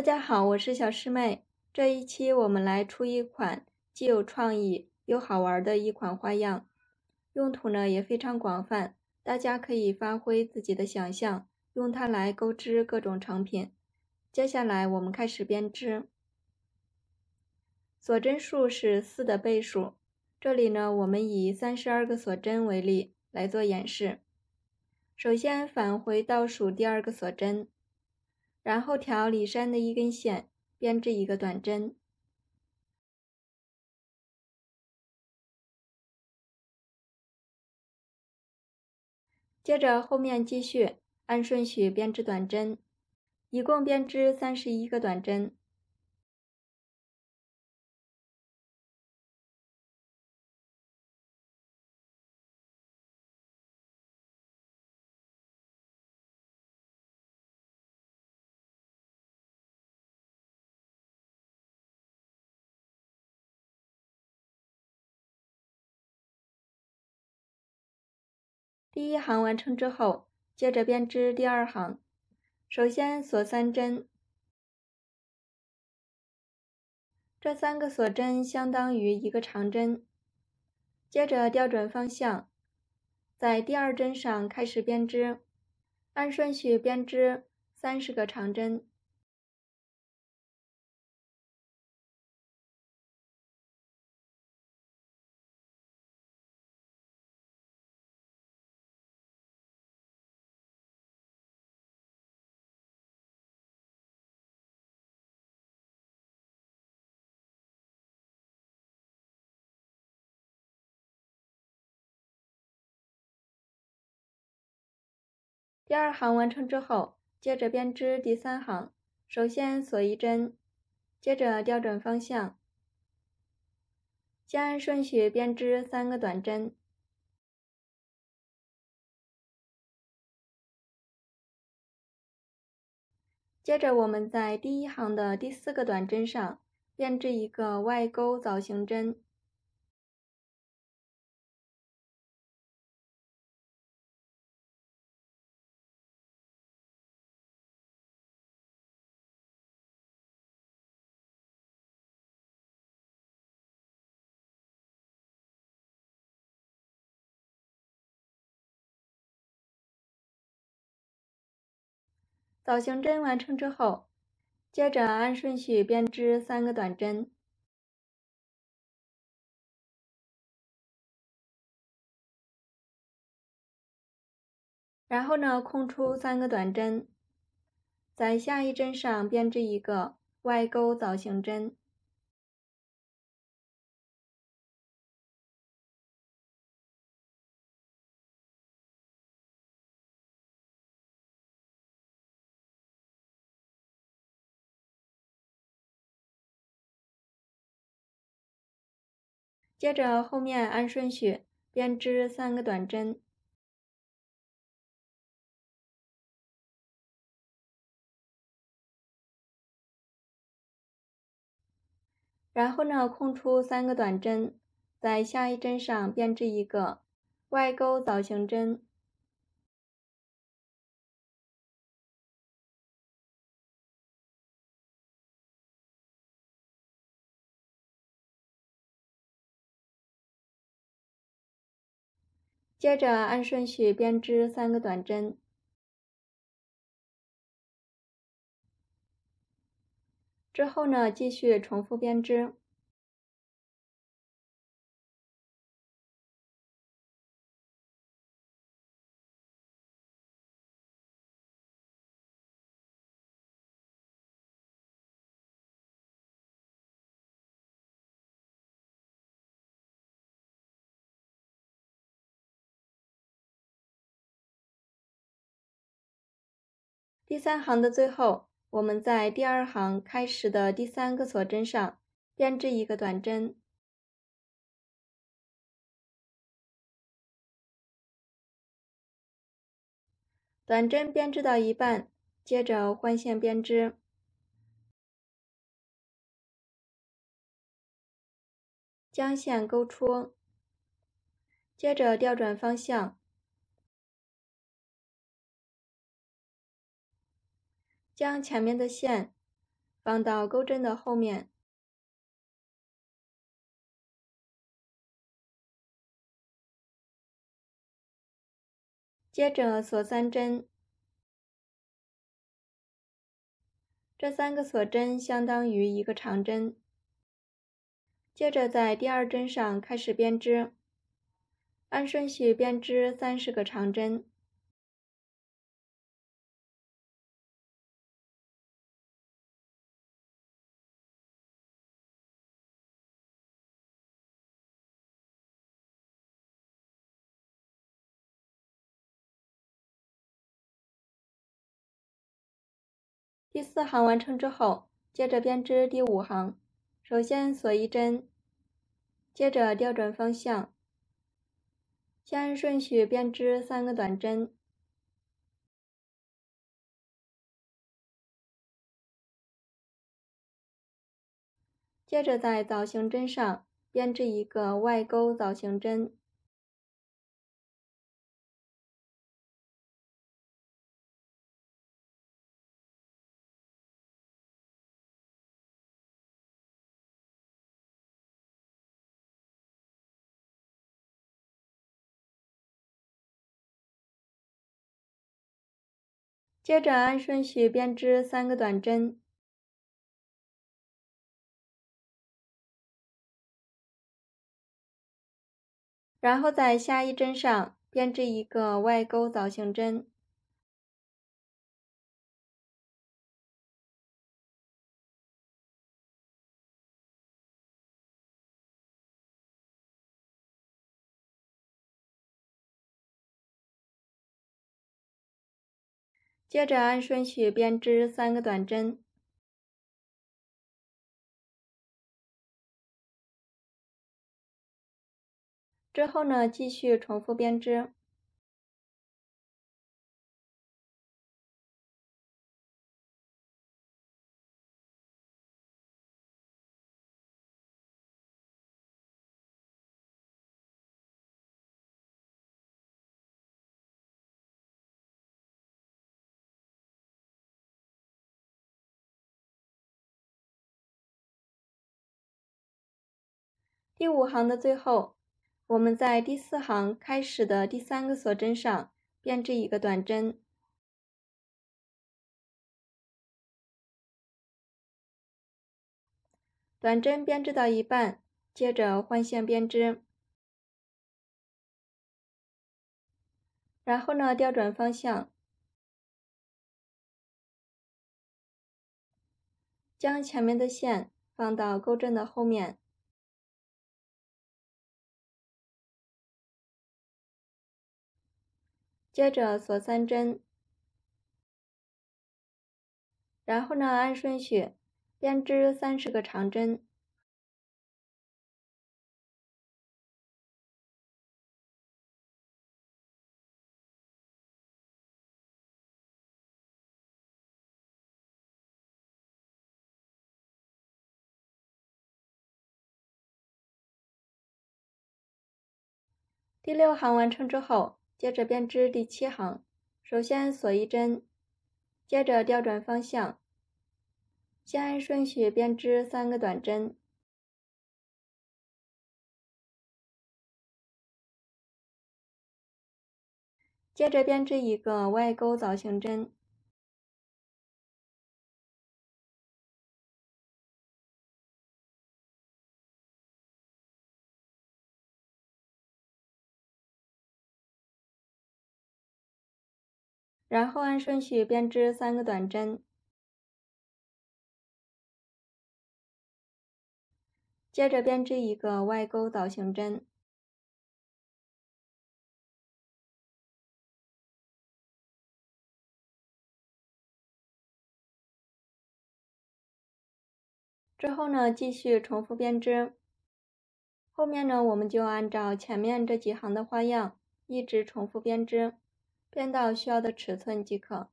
大家好，我是小师妹。这一期我们来出一款既有创意又好玩的一款花样，用途呢也非常广泛，大家可以发挥自己的想象，用它来钩织各种成品。接下来我们开始编织。锁针数是四的倍数，这里呢我们以三十二个锁针为例来做演示。首先返回倒数第二个锁针，然后挑里山的一根线，编织一个短针。接着后面继续按顺序编织短针，一共编织三十一个短针。第一行完成之后，接着编织第二行。首先锁三针，这三个锁针相当于一个长针。接着调转方向，在第二针上开始编织，按顺序编织三十个长针。第二行完成之后，接着编织第三行。首先锁一针，接着调转方向，先按顺序编织三个短针。接着我们在第一行的第四个短针上编织一个外钩枣形针。枣形针完成之后，接着按顺序编织三个短针，然后呢空出三个短针，在下一针上编织一个外钩枣形针。接着后面按顺序编织三个短针，然后呢空出三个短针，在下一针上编织一个外钩枣形针。接着按顺序编织三个短针，之后呢继续重复编织，第三行的最后，我们在第二行开始的第三个锁针上编织一个短针。短针编织到一半，接着换线编织，将线勾出，接着调转方向。将前面的线放到钩针的后面。接着锁三针，这三个锁针相当于一个长针。接着在第二针上开始编织，按顺序编织三十个长针。第四行完成之后，接着编织第五行。首先锁一针，接着调转方向，先按顺序编织三个短针，接着在枣形针上编织一个外钩枣形针。接着按顺序编织三个短针，然后在下一针上编织一个外钩枣形针，接着按顺序编织三个短针，之后呢，继续重复编织。第五行的最后，我们在第四行开始的第三个锁针上编织一个短针，短针编织到一半，接着换线编织，然后呢调转方向，将前面的线放到钩针的后面。接着锁三针，然后呢按顺序编织三十个长针，第六行完成之后。接着编织第七行，首先锁一针，接着调转方向，先按顺序编织三个短针，接着编织一个外钩造型针。然后按顺序编织三个短针，接着编织一个外钩枣形针，之后呢继续重复编织。后面呢我们就按照前面这几行的花样，一直重复编织。编到需要的尺寸即可。